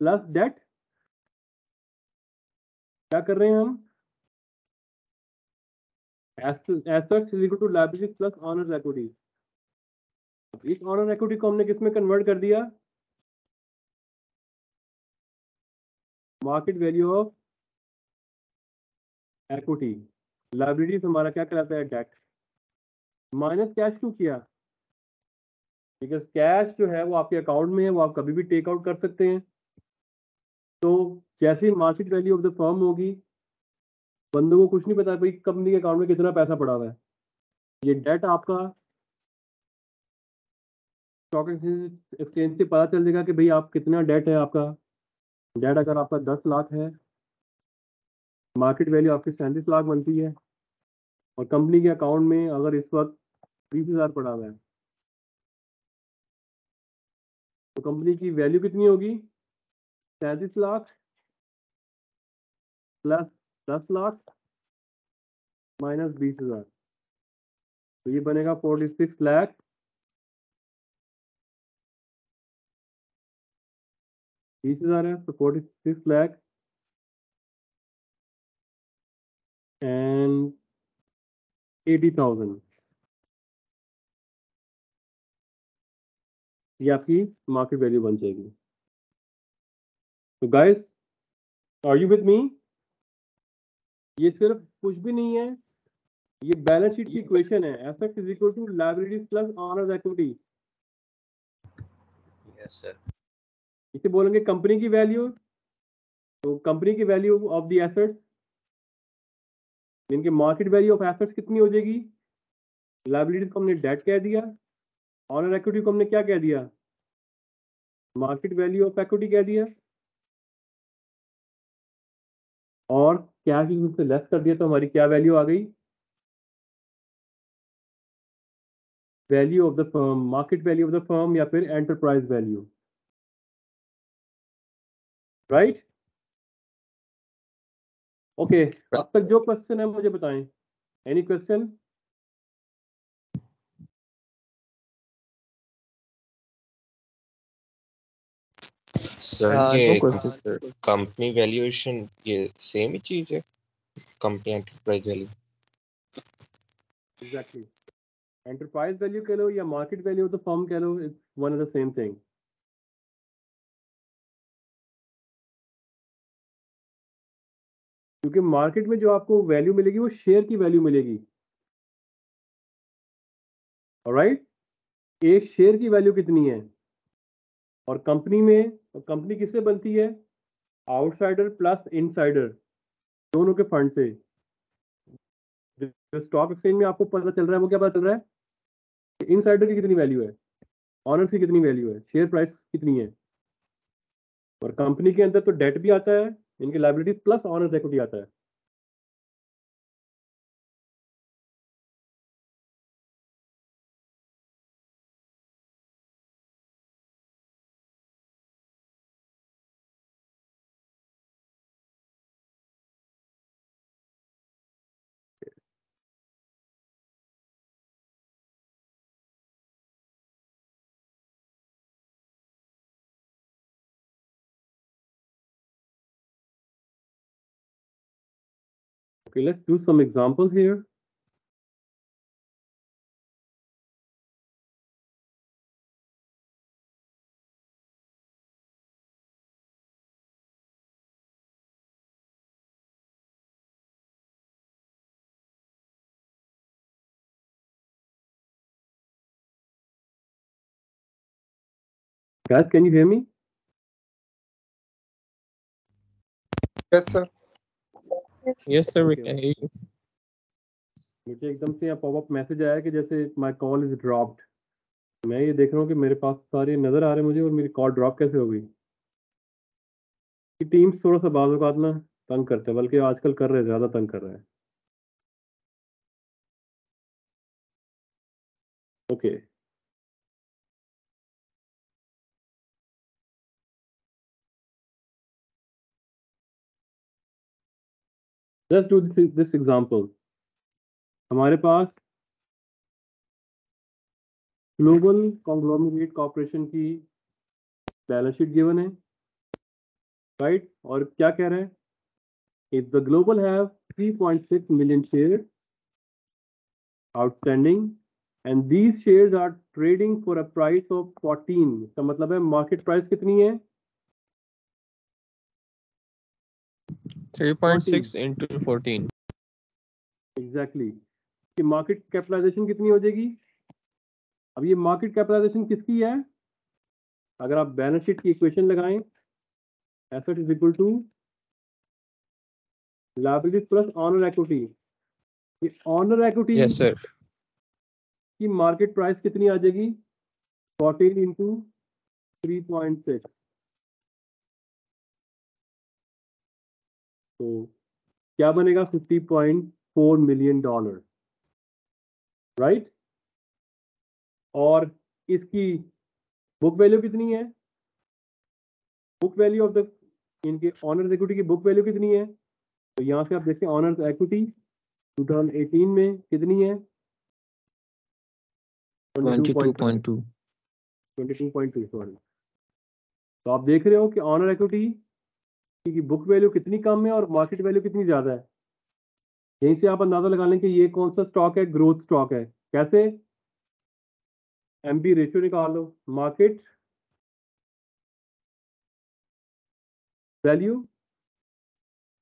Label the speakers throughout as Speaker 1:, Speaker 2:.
Speaker 1: Plus debt, क्या कर रहे हैं हम? Assets is equal to liabilities plus owners equity इस ऑनर इक्विटी को हमने किसमें कन्वर्ट कर दिया? Market value of equity liabilities हमारा क्या कहलाता है? डेट माइनस कैश क्यों किया? बिकॉज़ कैश जो है वो आपके अकाउंट में है, वो आप कभी भी टेक आउट कर सकते हैं। तो जैसे market value of the firm होगी, बंदों को कुछ नहीं पता भाई कंपनी के अकाउंट में कितना पैसा पड़ा हुआ है। ये डेट आपका स्टॉक एक्सचेंज से पता चल जाएगा कि भाई आप कितना डेट है आपका। डेट अगर आपका दस लाख है मार्केट वैल्यू आपकी सैंतीस लाख बनती है और कंपनी के अकाउंट में अगर इस वक्त बीस हज़ार पड़ा हुआ है तो कंपनी की वैल्यू कितनी होगी? सैंतीस लाख प्लस दस लाख माइनस बीस हज़ार। तो ये बनेगा फोर्टी सिक्स लैख बीस हज़ार है तो forty six lakh and eighty thousand ये आपकी मार्केट वैल्यू बन जाएगी। तो guys are you with me ये सिर्फ़ कुछ भी नहीं है। ये बैलेंस शीट की इक्वेशन है। Assets is equal to liabilities plus owners equity
Speaker 2: yes sir
Speaker 1: इसे बोलेंगे कंपनी की वैल्यू तो कंपनी की वैल्यू ऑफ़ द एसेट्स इनकी मार्केट वैल्यू ऑफ़ एसेट्स कितनी हो जाएगी? लाइबिलिटीज को हमने डेट कह दिया। ऑनर इक्विटी को हमने क्या कह दिया? मार्केट वैल्यू ऑफ़ इक्विटी कह दिया। और क्या की से लेस कर दिया तो हमारी क्या वैल्यू आ गई? Value of the firm market value of the firm या फिर एंटरप्राइज वैल्यू राइट ओके अब तक जो क्वेश्चन है मुझे बताएँ। एनी क्वेश्चन
Speaker 2: सर
Speaker 3: हाँ,
Speaker 2: ये
Speaker 3: no
Speaker 2: कंपनी वैल्यूएशन ये सेम ही चीज़ है? Company enterprise value
Speaker 1: exactly enterprise value कह लो या market value of the firm कह लो it's one of the same thing क्योंकि मार्केट में जो आपको वैल्यू मिलेगी वो शेयर की वैल्यू मिलेगी। राइट एक शेयर की वैल्यू कितनी है? और कंपनी में कंपनी किससे बनती है? आउटसाइडर प्लस इनसाइडर दोनों के फंड से। जो स्टॉक एक्सचेंज में आपको पता चल रहा है, वो क्या पता चल रहा है? इनसाइडर की कितनी वैल्यू है? ऑनर्स की कितनी वैल्यू है? शेयर प्राइस कितनी है? और कंपनी के अंदर तो डेट भी आता है, इनकी लाइबिलिटीज प्लस ऑनर्स इक्विटी आता है। Okay, let's do some examples here. Guys, can you hear me?
Speaker 3: Yes, sir.
Speaker 4: Yes, sir, we
Speaker 1: Okay.
Speaker 4: can hear you.
Speaker 1: मुझे एकदम से यहाँ पॉपअप मैसेज आया कि जैसे माय कॉल इज़ ड्रॉप्ड मैं ये देख रहा हूँ कि मेरे पास सारे नज़र आ रहे हैं मुझे और मेरी कॉल ड्रॉप कैसे हो गई टीम्स थोड़ा सा बाज़ औक़ात ना तंग करते हैं बल्कि आजकल कर रहे हैं ज़्यादा तंग कर रहे हैं okay Let's do this, this example. हमारे पास ग्लोबल कॉन्ग्लोमरेट कॉर्पोरेशन की बैलेंस शीट गिवन है राइट right? और क्या कह रहे हैं if the global have 3.6 million share outstanding and these shares are trading for a price of 14 इसका मतलब है मार्केट प्राइस कितनी है
Speaker 4: 3.6 14
Speaker 1: एग्जैक्टली कि मार्केट कैपिटलाइजेशन कितनी हो जाएगी? अब ये मार्केट कैपिटलाइजेशन किसकी है? अगर आप बैलेंस शीट की इक्वेशन लगाएँ asset is equal to liability plus owner equity ये ऑनर एक्विटी
Speaker 4: yes,
Speaker 1: की मार्केट प्राइस कितनी आ जाएगी? 14 इंटू 3.6 तो क्या बनेगा? Fifty point four million dollar right और इसकी बुक वैल्यू कितनी है? बुक वैल्यू ऑफ़ द इनके ऑनर्स इक्विटी की बुक वैल्यू कितनी है? तो यहाँ से आप देखते हैं ऑनर्स इक्विटी 2018 में कितनी है?
Speaker 5: 22.2
Speaker 1: 22.2 सॉरी तो आप देख रहे हो कि ऑनर इक्विटी की बुक वैल्यू कितनी कम है और मार्केट वैल्यू कितनी ज़्यादा है? यहीं से आप अंदाज़ा लगा लें कि ये कौन सा स्टॉक है ग्रोथ स्टॉक है। कैसे? एम बी रेशियो निकाल लो। मार्केट वैल्यू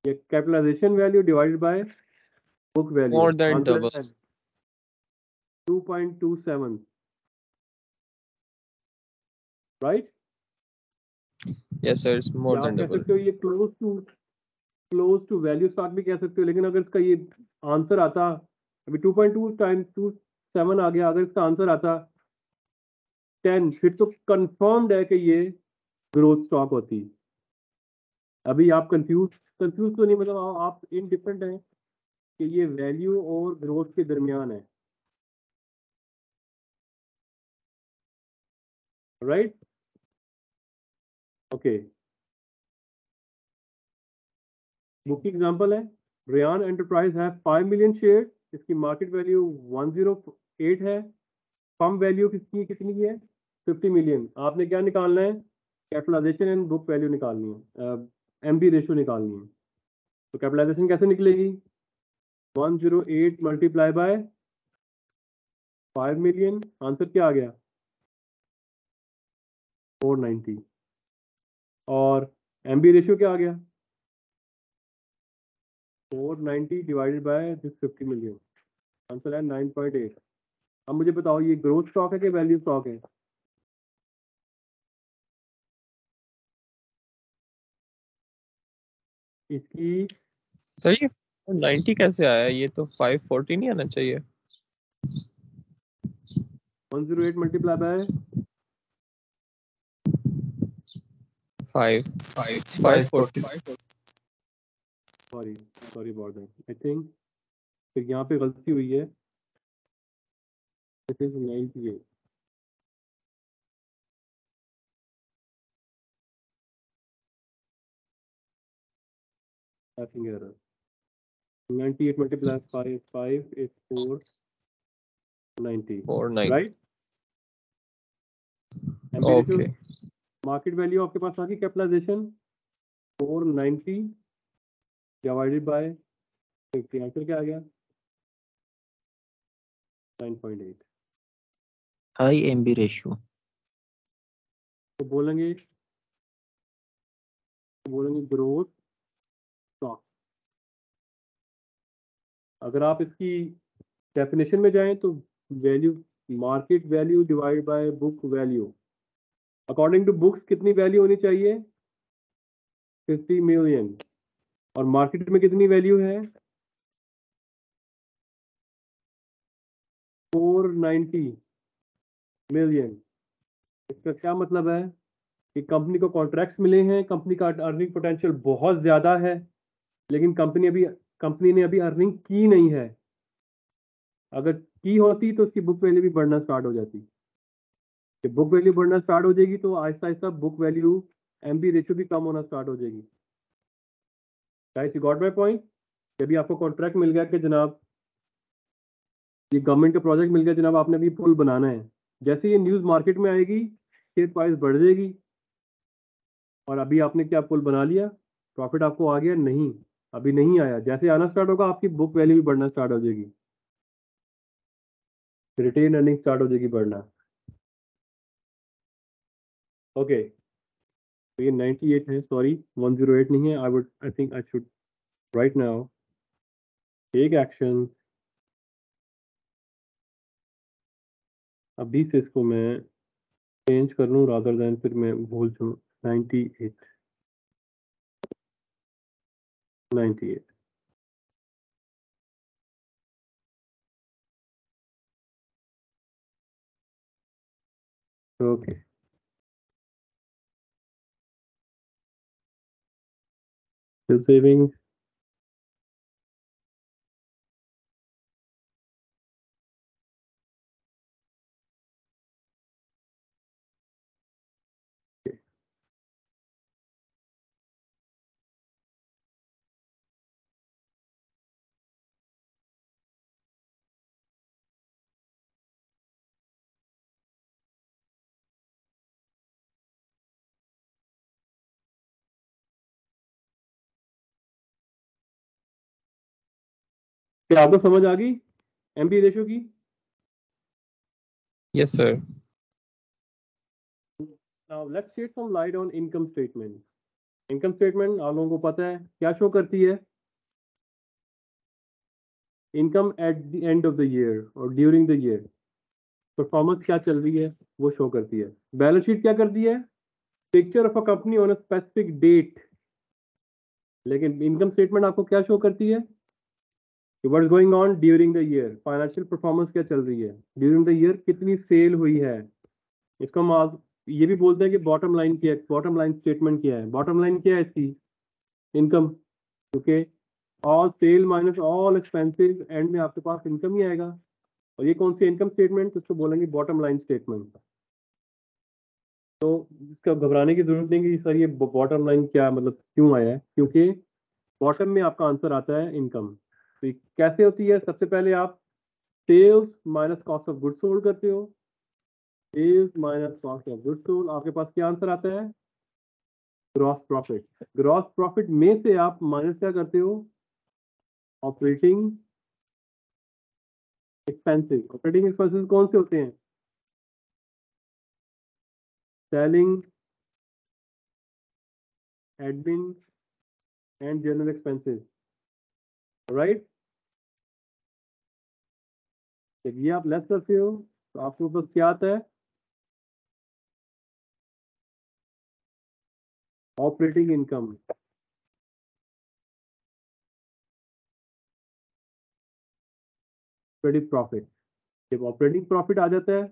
Speaker 1: ये capitalisation value divided by book value
Speaker 4: More than double.
Speaker 1: 2.27 right
Speaker 4: Yes, sir. It's more than double.
Speaker 1: सकते हो ये close to close to value stock भी कह सकते हो लेकिन अगर इसका ये आंसर आता अभी 2.2 टाइम टू सेवन आ गया अगर इसका आंसर आता 10 फिर तो कंफर्म्ड है कि ये ग्रोथ स्टॉक होती अभी आप कंफ्यूज कंफ्यूज तो नहीं मतलब आप इनडिफरेंट हैं कि ये वैल्यू और ग्रोथ के दरमियान है राइट ओके बुक की एग्जांपल है रियान एंटरप्राइज है फाइव मिलियन शेयर इसकी मार्केट वैल्यू 108 है. कम वैल्यू किसकी कितनी की है? 50 मिलियन आपने क्या निकालना है? कैपिटलाइजेशन एंड बुक वैल्यू निकालनी है. एम बी रेशियो निकालनी है. तो कैपिटलाइजेशन कैसे निकलेगी? 108 multiply by five million answer क्या आ गया? 490 और एम बी रेशियो क्या आ गया? 490 divided by this 50 million answer है 9.8 अब मुझे बताओ ये ग्रोथ स्टॉक है कि वैल्यू स्टॉक है? इसकी
Speaker 4: सर ये 90 कैसे आया? ये तो 540 नहीं आना चाहिए।
Speaker 1: 108 multiply by
Speaker 4: 5 540
Speaker 1: sorry sorry about that I think फिर यहाँ पे गलती हुई है this is 98 I think error. 98 multiplied 5, 5 is 4, 90.
Speaker 4: 490
Speaker 1: Right? And you-
Speaker 4: okay
Speaker 1: market value आपके पास आ गई कैपिटलाइजेशन 490 डिवाइडेड बाय 50 आंसर क्या आ गया? 9.8
Speaker 5: हाई एम बी रेशियो
Speaker 1: तो बोलेंगे तो बोलेंगे ग्रोथ स्टॉक अगर आप इसकी डेफिनेशन में जाएँ तो value market value divide by book value according to books कितनी वैल्यू होनी चाहिए? 50 मिलियन और मार्केट में कितनी वैल्यू है? 490 मिलियन इसका क्या मतलब है? कि कंपनी को कॉन्ट्रैक्ट्स मिले हैं कंपनी का अर्निंग पोटेंशियल बहुत ज़्यादा है, लेकिन कंपनी अभी कंपनी ने अभी अर्निंग की नहीं है। अगर की होती तो उसकी बुक वैल्यू भी बढ़ना स्टार्ट हो जाती। जब बुक वैल्यू बढ़ना स्टार्ट हो जाएगी तो आहिस्ता आहिस्ता book value M B ratio भी कम होना स्टार्ट हो जाएगी। Guys you got my point जब आपको कॉन्ट्रैक्ट मिल गया कि जनाब, ये गवर्नमेंट का प्रोजेक्ट मिल गया, जनाब, आपने अभी पुल बनाना है। जैसे ये न्यूज़ मार्केट में आएगी शेयर प्राइस बढ़ जाएगी। और अभी आपने क्या पुल बना लिया? प्रॉफिट आपको आ गया? नहीं, अभी नहीं आया। जैसे आना स्टार्ट होगा, आपकी बुक वैल्यू भी बढ़ना स्टार्ट हो जाएगी। रिटेन अर्निंग स्टार्ट हो जाएगी बढ़ना। ओके तो ये 98 है सॉरी 108 नहीं है. I would I think I should right now take action अभी से इसको मैं चेंज कर लूँ रादर देन फिर मैं भूल जाऊँ. 98 98 okay. Still saving क्या आपको समझ आ गई? एम एमपी रेशो की?
Speaker 4: Yes sir
Speaker 1: now let's shed some light on income statement. Income statement आप लोगों को पता है क्या शो करती है? Income at the end of the year और ड्यूरिंग द ईयर परफॉर्मेंस क्या चल रही है वो शो करती है। बैलेंस शीट क्या करती है? Picture of a company on a specific date लेकिन इनकम स्टेटमेंट आपको क्या शो करती है? What is going on during the year financial performance क्या चल रही है? ड्यूरिंग द ईयर कितनी सेल हुई है? इसको हम ये भी बोलते हैं कि बॉटम लाइन क्या है? बॉटम लाइन स्टेटमेंट क्या है? बॉटम लाइन क्या है इसकी? इनकम क्योंकि all sale minus all expenses end में आपके पास इनकम ही आएगा। और ये कौन सी इनकम स्टेटमेंट इसको बोलेंगे बॉटम लाइन स्टेटमेंट तो इसका घबराने की ज़रूरत नहीं कि सर ये बॉटम लाइन क्या मतलब क्यों आया है? क्योंकि बॉटम में आपका आंसर आता है इनकम तो कैसे होती है? सबसे पहले आप sales minus cost of goods sold करते हो। Sales minus cost of goods sold आपके पास क्या आंसर आता है? ग्रॉस प्रॉफिट ग्रॉस प्रॉफिट में से आप माइनस क्या करते हो? ऑपरेटिंग एक्सपेंसेस ऑपरेटिंग एक्सपेंसेस कौन से होते हैं? Selling admin and general expenses right जब ये आप लेस करते हो तो आपके ऊपर क्या आता है? ऑपरेटिंग इनकम ऑपरेटिंग प्रॉफिट जब ऑपरेटिंग प्रॉफिट आ जाता है,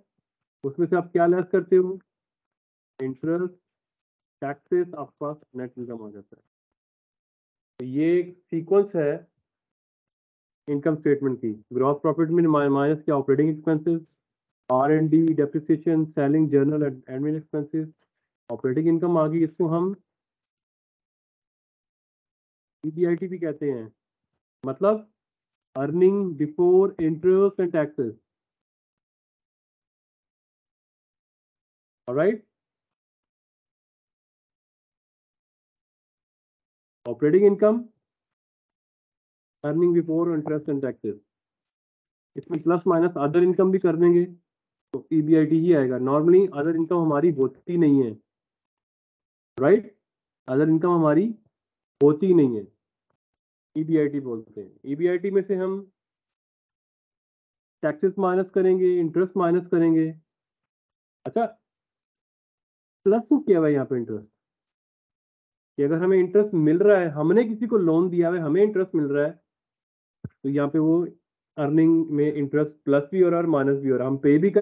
Speaker 1: उसमें से आप क्या लेस करते हो? इंटरेस्ट टैक्सेस आपके नेट इनकम आ जाता है। तो ये एक सीक्वेंस है। इनकम स्टेटमेंट की ग्रॉस प्रॉफिट में माइनस क्या operating expenses R and D depreciation selling general admin expenses operating income आ गई इसको हम ईबीआईटी भी कहते हैं। मतलब earning before interest and taxes right operating income earning before interest and taxes इसमें प्लस माइनस अदर इनकम भी कर देंगे तो ईबीआईटी ही आएगा। नॉर्मली अदर इनकम हमारी होती नहीं है राइट अदर इनकम हमारी होती नहीं है। ईबीआईटी बोलते हैं। ईबीआईटी में से हम टैक्सेस माइनस करेंगे इंटरेस्ट माइनस करेंगे। अच्छा प्लस क्यों किया हुआ यहाँ पे इंटरेस्ट कि अगर हमें इंटरेस्ट मिल रहा है, हमने किसी को लोन दिया है, हमें इंटरेस्ट मिल रहा है तो यहाँ पे वो अर्निंग में इंटरेस्ट प्लस भी हो रहा है और माइनस भी हो रहा है। हम पे भी कर